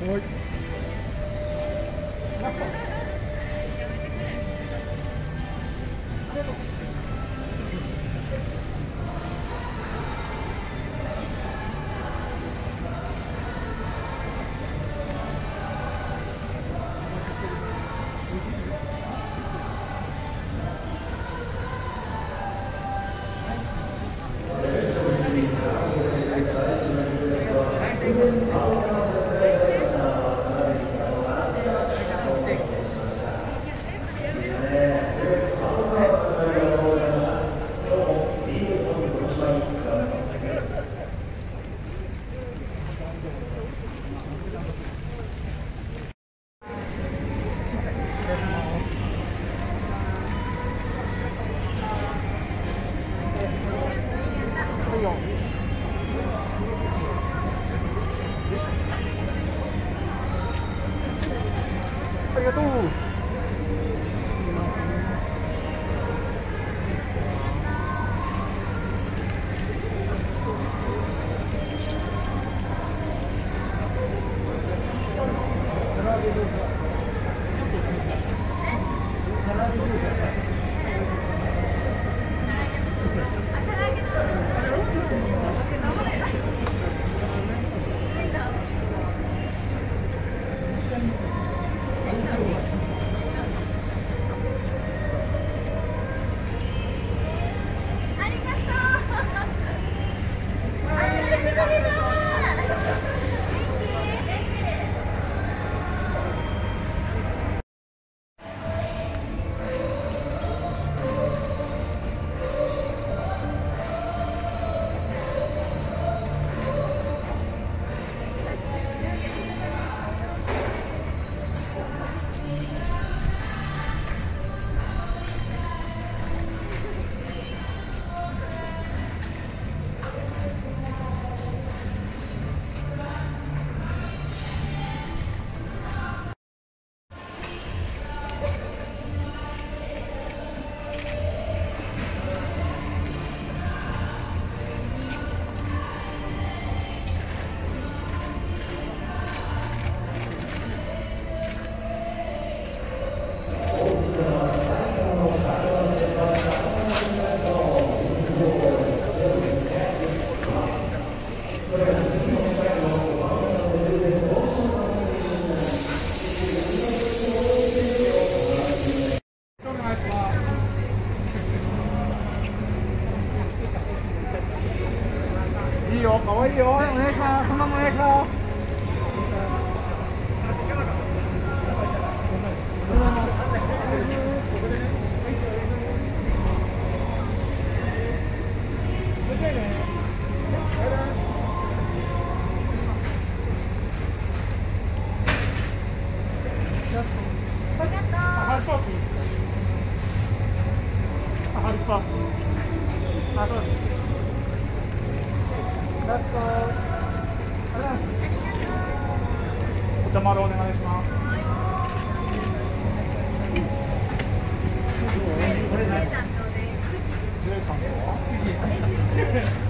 Lord いいよ、可愛いよ、お願いします。そんなのお願いします。あ、そうです。お茶丸お願いします。ジュエさんは